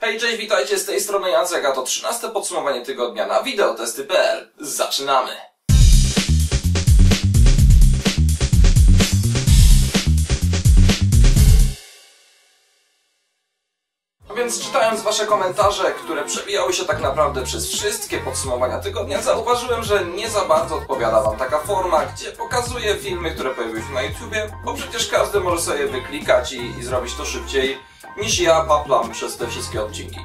Hej, cześć, witajcie z tej strony Jacek, a to 13 podsumowanie tygodnia na wideotesty.pl. Zaczynamy! Więc czytając wasze komentarze, które przebijały się tak naprawdę przez wszystkie podsumowania tygodnia, zauważyłem, że nie za bardzo odpowiada wam taka forma, gdzie pokazuję filmy, które pojawiły się na YouTubie, bo przecież każdy może sobie wyklikać i, i zrobić to szybciej niż ja paplam przez te wszystkie odcinki.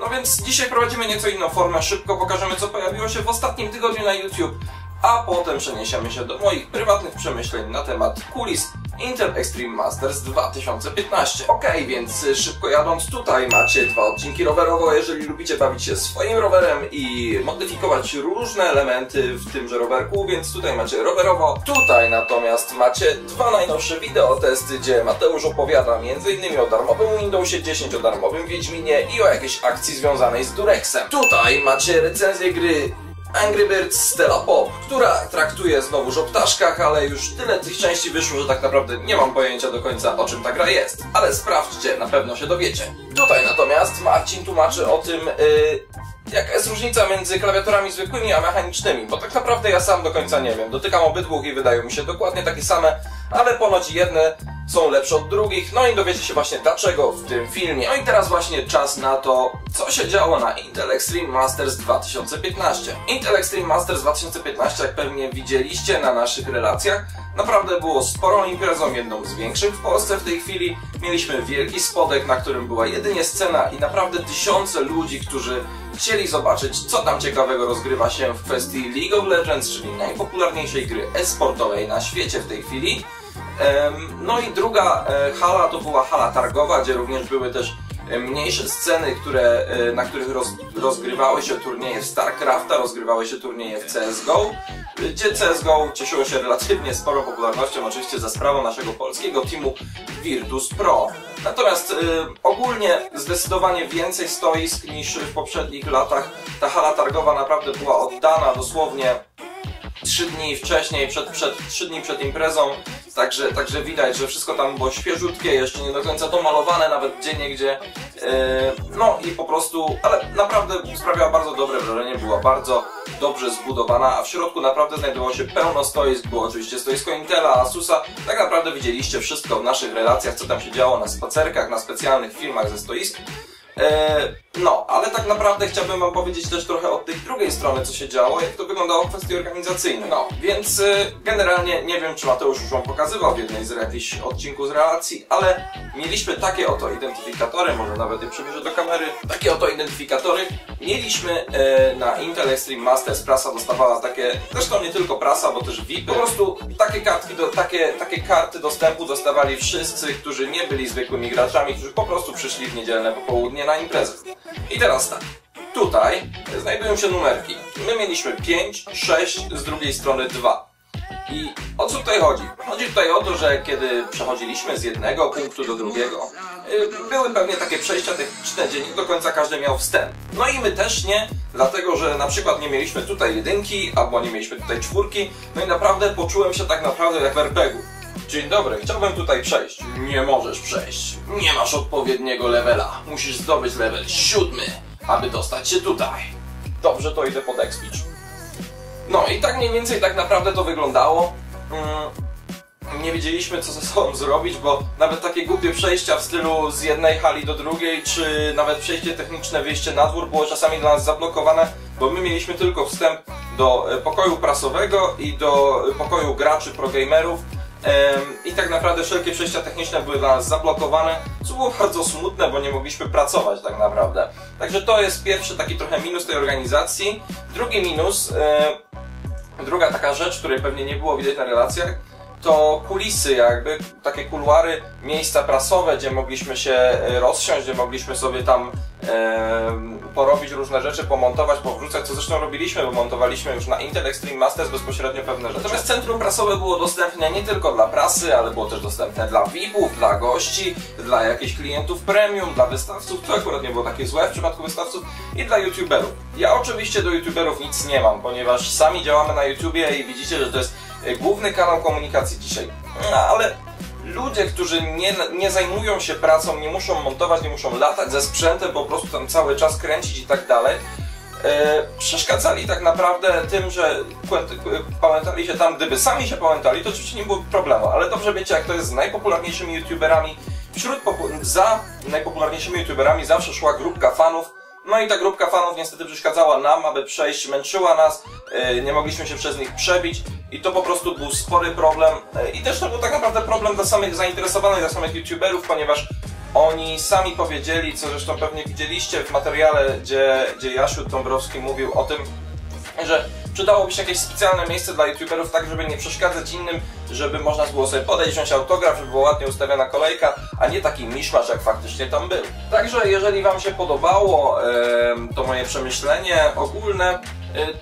No więc dzisiaj prowadzimy nieco inną formę, szybko pokażemy co pojawiło się w ostatnim tygodniu na YouTube, a potem przeniesiemy się do moich prywatnych przemyśleń na temat kulis Intel Extreme Masters 2015. Ok, więc szybko jadąc tutaj macie dwa odcinki rowerowo, jeżeli lubicie bawić się swoim rowerem i modyfikować różne elementy w tymże rowerku, więc tutaj macie rowerowo. Tutaj natomiast macie dwa najnowsze wideo testy, gdzie Mateusz opowiada m.in. o darmowym Windowsie 10, o darmowym Wiedźminie i o jakiejś akcji związanej z Durexem. Tutaj macie recenzję gry Angry Birds Stella Pop, która traktuje znowuż o ptaszkach, ale już tyle tych części wyszło, że tak naprawdę nie mam pojęcia do końca o czym ta gra jest. Ale sprawdźcie, na pewno się dowiecie. Tutaj natomiast Marcin tłumaczy o tym, yy, jaka jest różnica między klawiaturami zwykłymi a mechanicznymi, bo tak naprawdę ja sam do końca nie wiem. Dotykam obydwu i wydają mi się dokładnie takie same, ale ponoć jedne są lepsze od drugich, no i dowiecie się właśnie dlaczego w tym filmie. No i teraz właśnie czas na to, co się działo na Intel Extreme Masters 2015. Intel Extreme Masters 2015, jak pewnie widzieliście na naszych relacjach, naprawdę było sporą imprezą, jedną z większych w Polsce w tej chwili. Mieliśmy wielki spodek, na którym była jedynie scena i naprawdę tysiące ludzi, którzy chcieli zobaczyć, co tam ciekawego rozgrywa się w kwestii League of Legends, czyli najpopularniejszej gry e-sportowej na świecie w tej chwili. No i druga e, hala to była hala targowa, gdzie również były też e, mniejsze sceny, które, e, na których roz, rozgrywały się turnieje w StarCrafta, rozgrywały się turnieje w CSGO, gdzie CSGO cieszyło się relatywnie sporą popularnością, oczywiście za sprawą naszego polskiego teamu Virtus Pro. Natomiast y, ogólnie zdecydowanie więcej stoisk niż w poprzednich latach. Ta hala targowa naprawdę była oddana dosłownie trzy dni wcześniej, przed, przed, trzy dni przed imprezą, także, także widać, że wszystko tam było świeżutkie, jeszcze nie do końca domalowane, nawet gdzie niegdzie. No i po prostu, ale naprawdę sprawiała bardzo dobre wrażenie, była bardzo dobrze zbudowana, a w środku naprawdę znajdowało się pełno stoisk, było oczywiście stoisko Intela, Asusa, tak naprawdę widzieliście wszystko w naszych relacjach, co tam się działo na spacerkach, na specjalnych filmach ze stoisk. E, no, ale tak naprawdę chciałbym wam powiedzieć też trochę od tej drugiej strony, co się działo, jak to wyglądało w kwestii organizacyjnej. No, więc e, generalnie nie wiem, czy Mateusz już wam pokazywał w jednej z jakichś odcinków z relacji, ale mieliśmy takie oto identyfikatory, może nawet je przybierze do kamery, takie oto identyfikatory. Mieliśmy e, na Intel Extreme Masters, prasa dostawała takie, zresztą nie tylko prasa, bo też VIP, po prostu takie kartki, do, takie, takie karty dostępu dostawali wszyscy, którzy nie byli zwykłymi graczami, którzy po prostu przyszli w niedzielne popołudnie na imprezę. I teraz tak. Tutaj znajdują się numerki. My mieliśmy 5, 6, z drugiej strony 2. I o co tutaj chodzi? Chodzi tutaj o to, że kiedy przechodziliśmy z jednego punktu do drugiego, y, były pewnie takie przejścia techniczne, gdzie nie do końca każdy miał wstęp. No i my też nie, dlatego że na przykład nie mieliśmy tutaj jedynki, albo nie mieliśmy tutaj czwórki, no i naprawdę poczułem się tak naprawdę jak w RPG-u. Dzień dobry, chciałbym tutaj przejść. Nie możesz przejść. Nie masz odpowiedniego levela. Musisz zdobyć level siódmy, aby dostać się tutaj. Dobrze, to idę pod Expitch. No i tak mniej więcej tak naprawdę to wyglądało. Mm, nie wiedzieliśmy co ze sobą zrobić, bo nawet takie głupie przejścia w stylu z jednej hali do drugiej, czy nawet przejście techniczne, wyjście na dwór było czasami dla nas zablokowane, bo my mieliśmy tylko wstęp do e, pokoju prasowego i do e, pokoju graczy, progamerów, i tak naprawdę wszelkie przejścia techniczne były dla nas zablokowane, co było bardzo smutne, bo nie mogliśmy pracować tak naprawdę. Także to jest pierwszy taki trochę minus tej organizacji. Drugi minus, druga taka rzecz, której pewnie nie było widać na relacjach, to kulisy jakby, takie kuluary, miejsca prasowe, gdzie mogliśmy się e, rozsiąść, gdzie mogliśmy sobie tam e, porobić różne rzeczy, pomontować, powrzucać, co zresztą robiliśmy, bo montowaliśmy już na Intel Extreme Masters bezpośrednio pewne rzeczy. Natomiast centrum prasowe było dostępne nie tylko dla prasy, ale było też dostępne dla VIP-ów, dla gości, dla jakichś klientów premium, dla wystawców, to akurat nie było takie złe w przypadku wystawców i dla youtuberów. Ja oczywiście do youtuberów nic nie mam, ponieważ sami działamy na YouTubie i widzicie, że to jest główny kanał komunikacji dzisiaj. No, ale ludzie, którzy nie, nie zajmują się pracą, nie muszą montować, nie muszą latać ze sprzętem, po prostu tam cały czas kręcić i tak dalej, e, przeszkadzali tak naprawdę tym, że kłę- pałętali się tam, gdyby sami się pałętali, to oczywiście nie byłoby problemu, ale dobrze wiecie jak to jest z najpopularniejszymi youtuberami. Wśród za najpopularniejszymi youtuberami zawsze szła grupka fanów, no i ta grupka fanów niestety przeszkadzała nam, aby przejść, męczyła nas, e, nie mogliśmy się przez nich przebić i to po prostu był spory problem. E, i też to był tak naprawdę problem dla samych zainteresowanych, dla samych youtuberów, ponieważ oni sami powiedzieli, co zresztą pewnie widzieliście w materiale, gdzie, gdzie Jasiu Dąbrowski mówił o tym, że przydałoby się jakieś specjalne miejsce dla youtuberów, tak żeby nie przeszkadzać innym, żeby można było sobie podejść, wziąć autograf, żeby była ładnie ustawiona kolejka, a nie taki miszmasz, jak faktycznie tam był. Także jeżeli Wam się podobało em, to moje przemyślenie ogólne,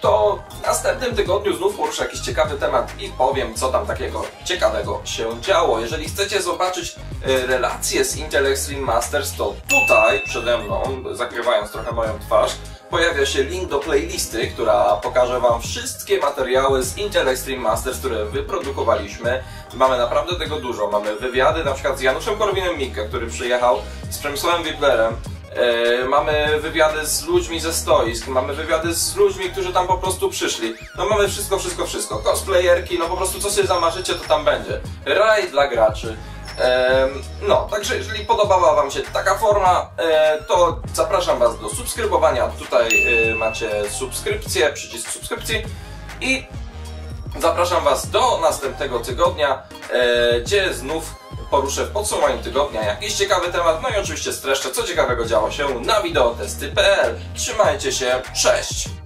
to w następnym tygodniu znów poruszę jakiś ciekawy temat i powiem, co tam takiego ciekawego się działo. Jeżeli chcecie zobaczyć y, relacje z Intel Extreme Masters, to tutaj przede mną, zakrywając trochę moją twarz, pojawia się link do playlisty, która pokaże Wam wszystkie materiały z Intel Extreme Masters, które wyprodukowaliśmy. Mamy naprawdę tego dużo. Mamy wywiady na przykład z Januszem Korwinem-Mikke, który przyjechał z Przemysławem Wiblerem. E, mamy wywiady z ludźmi ze stoisk, mamy wywiady z ludźmi, którzy tam po prostu przyszli. No mamy wszystko, wszystko, wszystko. Cosplayerki, no po prostu co sobie zamarzycie, to tam będzie. Raj dla graczy. Em, No, także jeżeli podobała Wam się taka forma, e, to zapraszam Was do subskrybowania. Tutaj e, macie subskrypcję, przycisk subskrypcji i zapraszam Was do następnego tygodnia, e, gdzie znów poruszę w podsumowaniu tygodnia jakiś ciekawy temat, no i oczywiście streszczę, co ciekawego działo się na wideotesty.pl. Trzymajcie się, cześć!